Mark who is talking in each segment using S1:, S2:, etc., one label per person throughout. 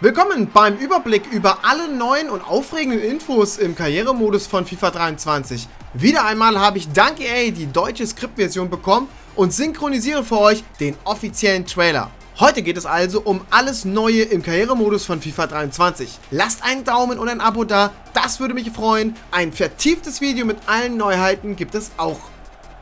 S1: Willkommen beim Überblick über alle neuen und aufregenden Infos im Karrieremodus von FIFA 23. Wieder einmal habe ich dank EA die deutsche Skriptversion bekommen und synchronisiere für euch den offiziellen Trailer. Heute geht es also um alles Neue im Karrieremodus von FIFA 23. Lasst einen Daumen und ein Abo da, das würde mich freuen. Ein vertieftes Video mit allen Neuheiten gibt es auch.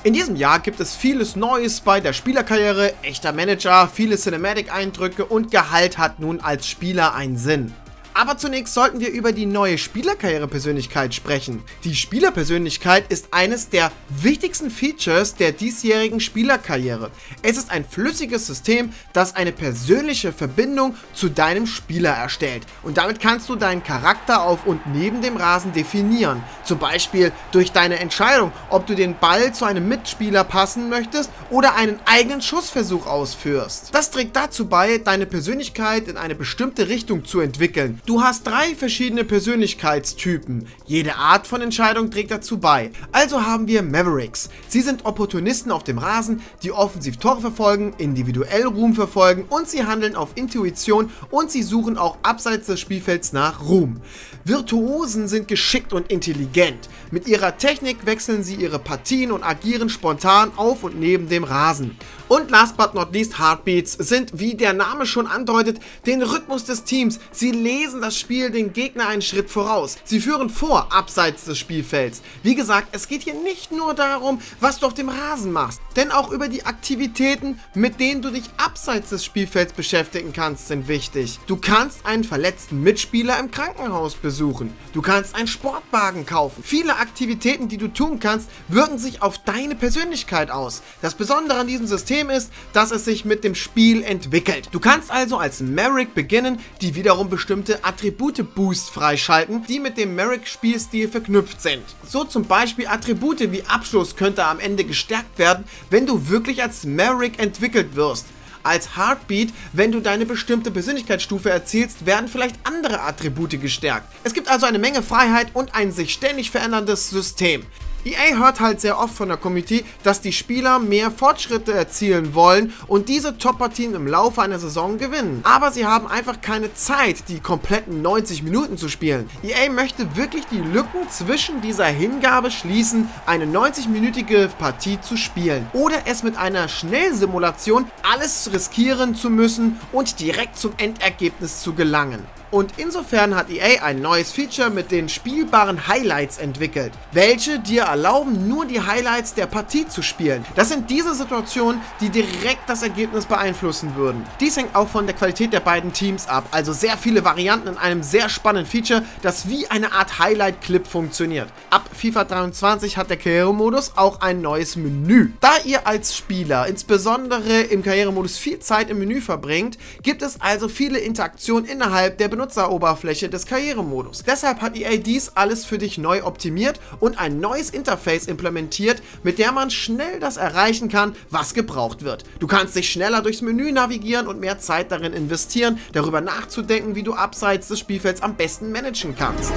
S1: In diesem Jahr gibt es vieles Neues bei der Spielerkarriere, echter Manager, viele Cinematic-Eindrücke und Gehalt hat nun als Spieler einen Sinn. Aber zunächst sollten wir über die neue Spielerkarriere-Persönlichkeit sprechen. Die Spielerpersönlichkeit ist eines der wichtigsten Features der diesjährigen Spielerkarriere. Es ist ein flüssiges System, das eine persönliche Verbindung zu deinem Spieler erstellt. Und damit kannst du deinen Charakter auf und neben dem Rasen definieren. Zum Beispiel durch deine Entscheidung, ob du den Ball zu einem Mitspieler passen möchtest oder einen eigenen Schussversuch ausführst. Das trägt dazu bei, deine Persönlichkeit in eine bestimmte Richtung zu entwickeln. Du hast drei verschiedene Persönlichkeitstypen. Jede Art von Entscheidung trägt dazu bei. Also haben wir Mavericks. Sie sind Opportunisten auf dem Rasen, die offensiv Tore verfolgen, individuell Ruhm verfolgen und sie handeln auf Intuition und sie suchen auch abseits des Spielfelds nach Ruhm. Virtuosen sind geschickt und intelligent. Mit ihrer Technik wechseln sie ihre Partien und agieren spontan auf und neben dem Rasen. Und last but not least, Heartbeats sind, wie der Name schon andeutet, den Rhythmus des Teams. Sie lesen das Spiel den Gegner einen Schritt voraus. Sie führen vor, abseits des Spielfelds. Wie gesagt, es geht hier nicht nur darum, was du auf dem Rasen machst, denn auch über die Aktivitäten, mit denen du dich abseits des Spielfelds beschäftigen kannst, sind wichtig. Du kannst einen verletzten Mitspieler im Krankenhaus besuchen. Du kannst einen Sportwagen kaufen. Viele Aktivitäten, die du tun kannst, wirken sich auf deine Persönlichkeit aus. Das Besondere an diesem System System ist, dass es sich mit dem Spiel entwickelt. Du kannst also als Merrick beginnen, die wiederum bestimmte Attribute-Boost freischalten, die mit dem Merrick-Spielstil verknüpft sind. So zum Beispiel Attribute wie Abschluss könnte am Ende gestärkt werden, wenn du wirklich als Merrick entwickelt wirst als Heartbeat, wenn du deine bestimmte Persönlichkeitsstufe erzielst, werden vielleicht andere Attribute gestärkt. Es gibt also eine Menge Freiheit und ein sich ständig veränderndes System. EA hört halt sehr oft von der Community, dass die Spieler mehr Fortschritte erzielen wollen und diese Top-Partien im Laufe einer Saison gewinnen. Aber sie haben einfach keine Zeit, die kompletten 90 Minuten zu spielen. EA möchte wirklich die Lücken zwischen dieser Hingabe schließen, eine 90-minütige Partie zu spielen. Oder es mit einer Schnellsimulation alles riskieren zu müssen und direkt zum Endergebnis zu gelangen. Und insofern hat EA ein neues Feature mit den spielbaren Highlights entwickelt, welche dir erlauben, nur die Highlights der Partie zu spielen. Das sind diese Situationen, die direkt das Ergebnis beeinflussen würden. Dies hängt auch von der Qualität der beiden Teams ab, also sehr viele Varianten in einem sehr spannenden Feature, das wie eine Art Highlight-Clip funktioniert. Ab FIFA 23 hat der Karrieremodus auch ein neues Menü. Da ihr als Spieler insbesondere im Karrieremodus viel Zeit im Menü verbringt, gibt es also viele Interaktionen innerhalb der Benutzeroberfläche des Karrieremodus. Deshalb hat EA dies alles für dich neu optimiert und ein neues Interface implementiert, mit der man schnell das erreichen kann, was gebraucht wird. Du kannst dich schneller durchs Menü navigieren und mehr Zeit darin investieren, darüber nachzudenken, wie du abseits des Spielfelds am besten managen kannst.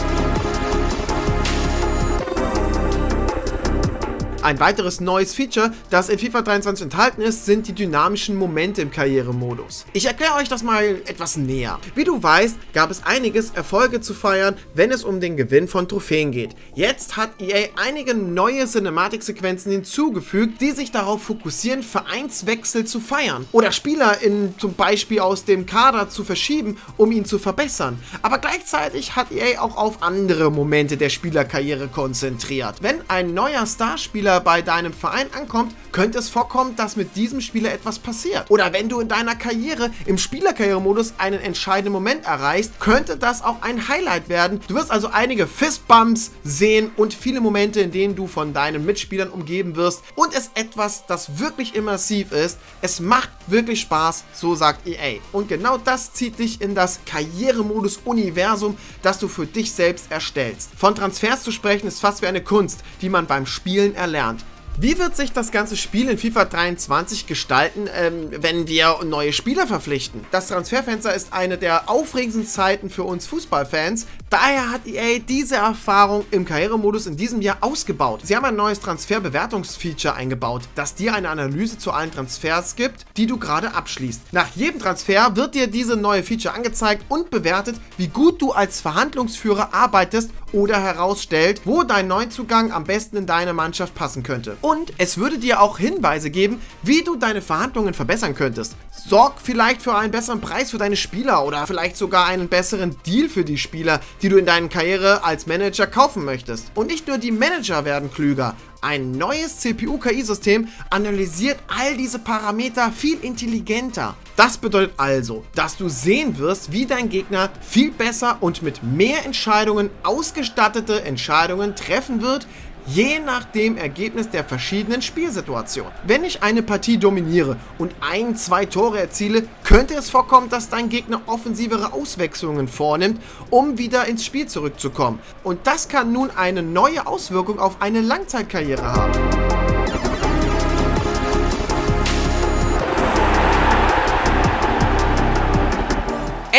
S1: Ein weiteres neues Feature, das in FIFA 23 enthalten ist, sind die dynamischen Momente im Karrieremodus. Ich erkläre euch das mal etwas näher. Wie du weißt, gab es einiges Erfolge zu feiern, wenn es um den Gewinn von Trophäen geht. Jetzt hat EA einige neue Cinematic-Sequenzen hinzugefügt, die sich darauf fokussieren, Vereinswechsel zu feiern oder Spieler in zum Beispiel aus dem Kader zu verschieben, um ihn zu verbessern. Aber gleichzeitig hat EA auch auf andere Momente der Spielerkarriere konzentriert. Wenn ein neuer Starspieler Spieler bei deinem Verein ankommt, könnte es vorkommen, dass mit diesem Spieler etwas passiert. Oder wenn du in deiner Karriere im Spielerkarrieremodus einen entscheidenden Moment erreichst, könnte das auch ein Highlight werden. Du wirst also einige Fistbumps sehen und viele Momente, in denen du von deinen Mitspielern umgeben wirst und es etwas, das wirklich immersiv ist. Es macht wirklich Spaß, so sagt EA. Und genau das zieht dich in das Karrieremodus-Universum, das du für dich selbst erstellst. Von Transfers zu sprechen ist fast wie eine Kunst, die man beim Spielen erlernt gelernt. Wie wird sich das ganze Spiel in FIFA 23 gestalten, ähm, wenn wir neue Spieler verpflichten? Das Transferfenster ist eine der aufregendsten Zeiten für uns Fußballfans, Daher hat EA diese Erfahrung im Karrieremodus in diesem Jahr ausgebaut. Sie haben ein neues Transferbewertungsfeature eingebaut, das dir eine Analyse zu allen Transfers gibt, die du gerade abschließt. Nach jedem Transfer wird dir diese neue Feature angezeigt und bewertet, wie gut du als Verhandlungsführer arbeitest oder herausstellt, wo dein Neuzugang am besten in deine Mannschaft passen könnte. Und es würde dir auch Hinweise geben, wie du deine Verhandlungen verbessern könntest. Sorg vielleicht für einen besseren Preis für deine Spieler oder vielleicht sogar einen besseren Deal für die Spieler, die du in deiner Karriere als Manager kaufen möchtest. Und nicht nur die Manager werden klüger, ein neues CPU-KI-System analysiert all diese Parameter viel intelligenter. Das bedeutet also, dass du sehen wirst, wie dein Gegner viel besser und mit mehr Entscheidungen ausgestattete Entscheidungen treffen wird, je nach dem Ergebnis der verschiedenen Spielsituationen. Wenn ich eine Partie dominiere und ein, zwei Tore erziele, könnte es vorkommen, dass dein Gegner offensivere Auswechslungen vornimmt, um wieder ins Spiel zurückzukommen. Und das kann nun eine neue Auswirkung auf eine Langzeitkarriere haben.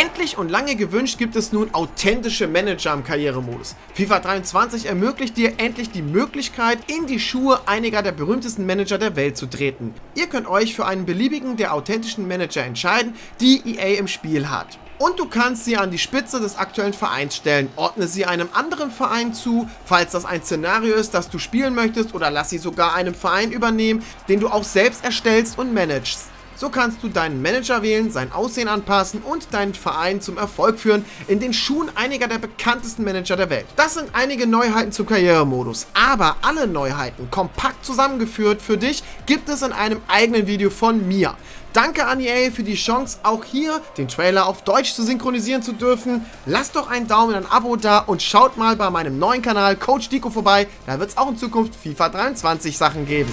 S1: Endlich und lange gewünscht gibt es nun authentische Manager im Karrieremodus. FIFA 23 ermöglicht dir endlich die Möglichkeit, in die Schuhe einiger der berühmtesten Manager der Welt zu treten. Ihr könnt euch für einen beliebigen der authentischen Manager entscheiden, die EA im Spiel hat. Und du kannst sie an die Spitze des aktuellen Vereins stellen. Ordne sie einem anderen Verein zu, falls das ein Szenario ist, das du spielen möchtest, oder lass sie sogar einem Verein übernehmen, den du auch selbst erstellst und managst. So kannst du deinen Manager wählen, sein Aussehen anpassen und deinen Verein zum Erfolg führen in den Schuhen einiger der bekanntesten Manager der Welt. Das sind einige Neuheiten zum Karrieremodus, aber alle Neuheiten kompakt zusammengeführt für dich gibt es in einem eigenen Video von mir. Danke an EA für die Chance, auch hier den Trailer auf Deutsch zu synchronisieren zu dürfen. Lasst doch einen Daumen und ein Abo da und schaut mal bei meinem neuen Kanal Coach Dico vorbei. Da wird es auch in Zukunft FIFA 23 Sachen geben.